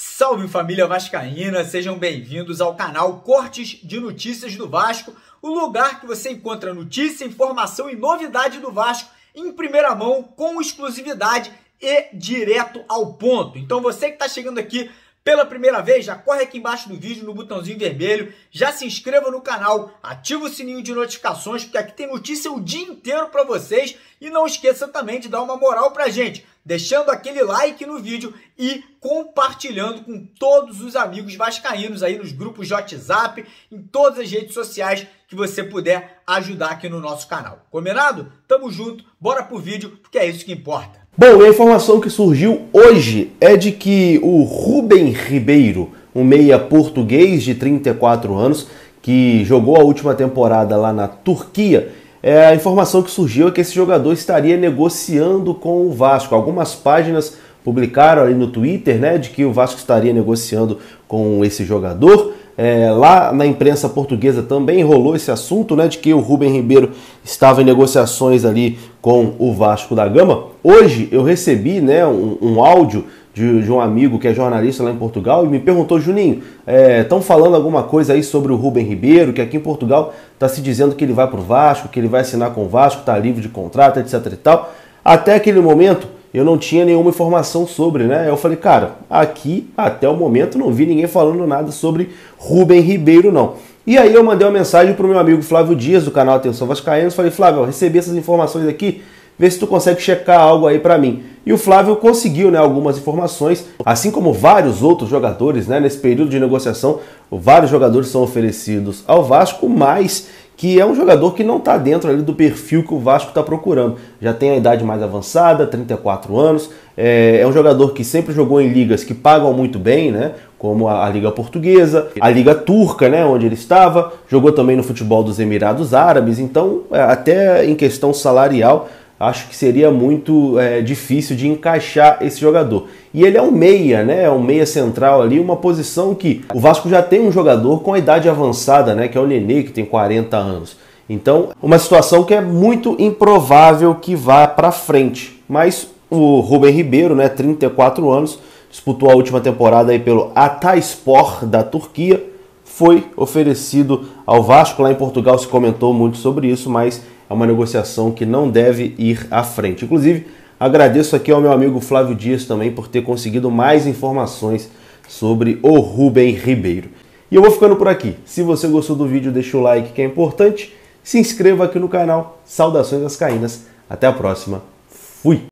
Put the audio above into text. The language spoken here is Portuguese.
Salve família Vascaína, sejam bem-vindos ao canal Cortes de Notícias do Vasco, o lugar que você encontra notícia, informação e novidade do Vasco em primeira mão, com exclusividade e direto ao ponto. Então você que está chegando aqui pela primeira vez, já corre aqui embaixo do vídeo no botãozinho vermelho, já se inscreva no canal, ativa o sininho de notificações, porque aqui tem notícia o dia inteiro para vocês e não esqueça também de dar uma moral pra gente, deixando aquele like no vídeo e compartilhando com todos os amigos vascaínos aí nos grupos de WhatsApp, em todas as redes sociais que você puder ajudar aqui no nosso canal. Combinado? Tamo junto, bora pro vídeo, porque é isso que importa. Bom, a informação que surgiu hoje é de que o Rubem Ribeiro, um meia português de 34 anos, que jogou a última temporada lá na Turquia, é, a informação que surgiu é que esse jogador estaria negociando com o Vasco. Algumas páginas publicaram ali no Twitter, né, de que o Vasco estaria negociando com esse jogador. É, lá na imprensa portuguesa também rolou esse assunto, né, de que o Rubem Ribeiro estava em negociações ali com o Vasco da Gama. Hoje eu recebi, né, um, um áudio de, de, um amigo que é jornalista lá em Portugal e me perguntou, Juninho, estão é, falando alguma coisa aí sobre o Rubem Ribeiro, que aqui em Portugal está se dizendo que ele vai para o Vasco, que ele vai assinar com o Vasco, está livre de contrato, etc e tal. Até aquele momento eu não tinha nenhuma informação sobre, né? Eu falei, cara, aqui até o momento não vi ninguém falando nada sobre Rubem Ribeiro, não. E aí eu mandei uma mensagem para o meu amigo Flávio Dias, do canal Atenção Vascaínos, falei, Flávio, eu recebi essas informações aqui, vê se tu consegue checar algo aí para mim. E o Flávio conseguiu né, algumas informações, assim como vários outros jogadores, né, nesse período de negociação, vários jogadores são oferecidos ao Vasco, mas que é um jogador que não está dentro ali do perfil que o Vasco está procurando. Já tem a idade mais avançada, 34 anos, é, é, um jogador que sempre jogou em ligas que pagam muito bem, né? Como a, a, Liga Portuguesa, a Liga Turca, né? Onde ele estava, jogou também no futebol dos Emirados Árabes, então, é, até em questão salarial, acho que seria muito é, difícil de encaixar esse jogador. E ele é um meia, né? É um meia central ali, uma posição que o Vasco já tem um jogador com a idade avançada, né? Que é o Nenê, que tem 40 anos. Então, uma situação que é muito improvável que vá para frente. Mas o Rubem Ribeiro, né, 34 anos, disputou a última temporada aí pelo Ataspor da Turquia, foi oferecido ao Vasco. Lá em Portugal se comentou muito sobre isso, mas é uma negociação que não deve ir à frente. Inclusive, agradeço aqui ao meu amigo Flávio Dias também por ter conseguido mais informações sobre o Rubem Ribeiro. E eu vou ficando por aqui. Se você gostou do vídeo, deixa o like que é importante. Se inscreva aqui no canal. Saudações das Caínas. Até a próxima. Fui!